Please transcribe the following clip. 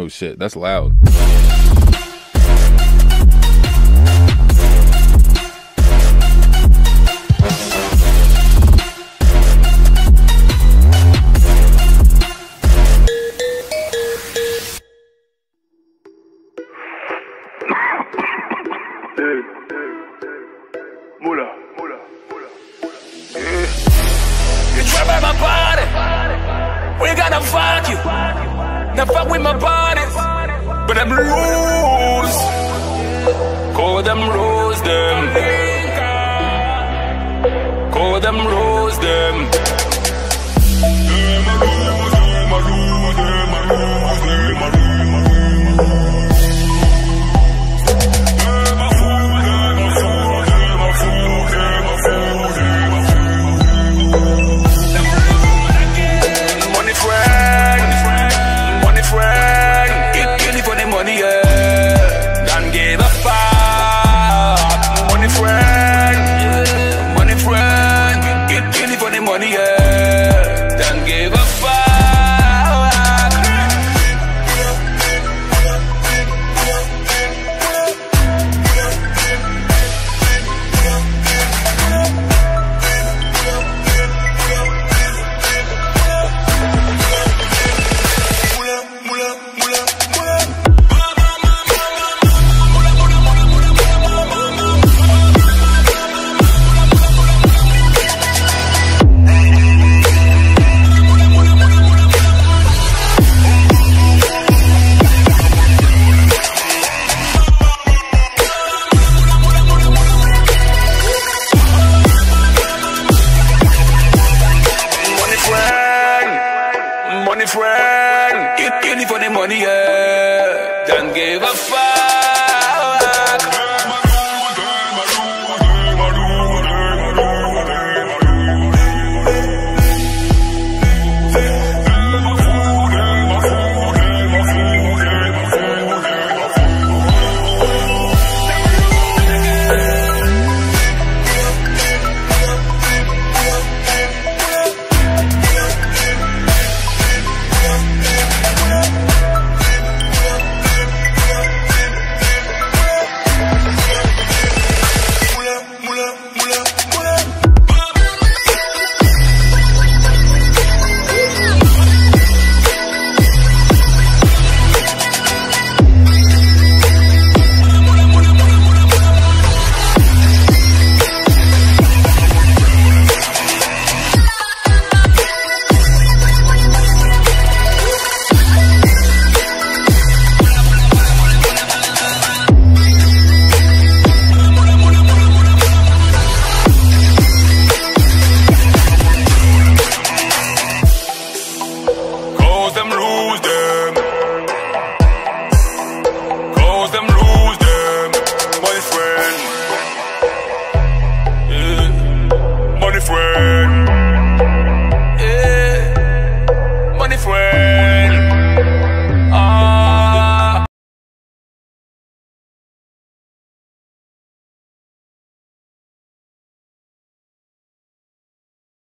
Oh shit, that's loud. Body. Now fuck with my bodies. I'm rules. Friend, kill it for the money, yeah. Don't give fuck.